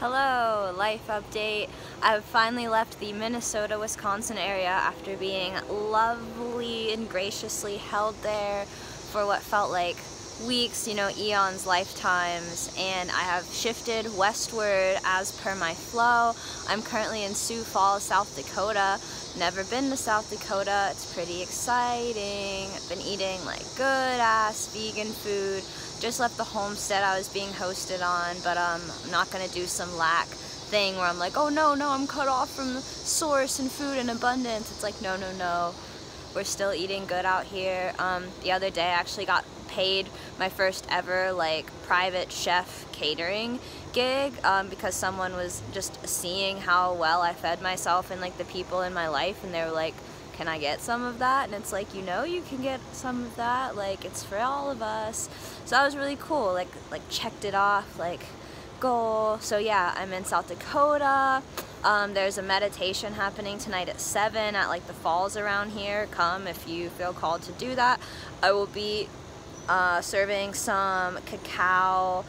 Hello, life update. I've finally left the Minnesota, Wisconsin area after being lovely and graciously held there for what felt like weeks, you know, eons, lifetimes, and I have shifted westward as per my flow. I'm currently in Sioux Falls, South Dakota. Never been to South Dakota. It's pretty exciting. I've been eating like good ass vegan food just left the homestead I was being hosted on, but um, I'm not gonna do some lack thing where I'm like, oh no, no, I'm cut off from source and food and abundance. It's like, no, no, no. We're still eating good out here. Um, the other day I actually got paid my first ever like private chef catering gig um, because someone was just seeing how well I fed myself and like the people in my life and they were like, can I get some of that? And it's like, you know, you can get some of that. Like, it's for all of us. So that was really cool. Like, like checked it off, like, goal. So yeah, I'm in South Dakota. Um, there's a meditation happening tonight at 7 at like the falls around here. Come if you feel called to do that. I will be uh, serving some cacao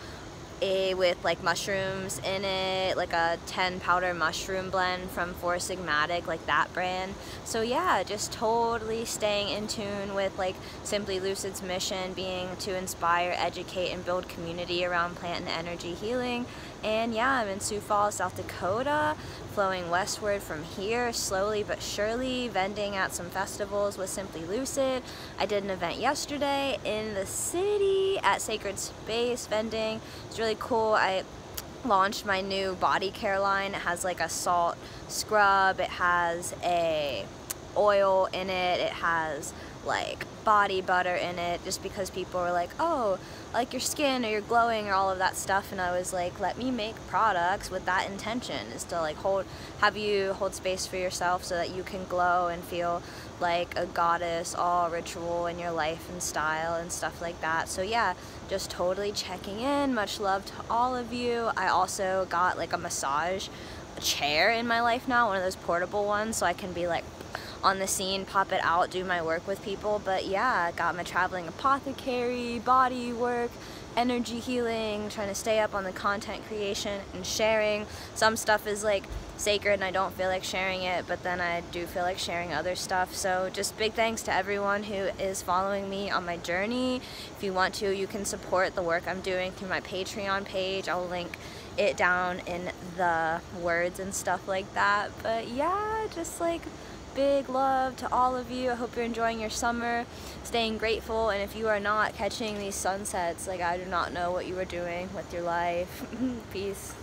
a with like mushrooms in it, like a 10 powder mushroom blend from Four Sigmatic, like that brand. So yeah, just totally staying in tune with like Simply Lucid's mission being to inspire, educate, and build community around plant and energy healing. And yeah, I'm in Sioux Falls, South Dakota, flowing westward from here, slowly but surely, vending at some festivals with Simply Lucid. I did an event yesterday in the city at Sacred Space vending. It's really cool. I launched my new body care line. It has like a salt scrub, it has a oil in it, it has like body butter in it just because people were like, oh, like your skin or you're glowing or all of that stuff. And I was like, let me make products with that intention is to like hold, have you hold space for yourself so that you can glow and feel like a goddess, all ritual in your life and style and stuff like that. So yeah, just totally checking in. Much love to all of you. I also got like a massage chair in my life now, one of those portable ones, so I can be like on the scene, pop it out, do my work with people. But yeah, got my traveling apothecary, body work, energy healing, trying to stay up on the content creation and sharing. Some stuff is like sacred and I don't feel like sharing it, but then I do feel like sharing other stuff. So just big thanks to everyone who is following me on my journey. If you want to, you can support the work I'm doing through my Patreon page. I'll link it down in the words and stuff like that. But yeah, just like big love to all of you. I hope you're enjoying your summer, staying grateful, and if you are not catching these sunsets, like I do not know what you are doing with your life. Peace.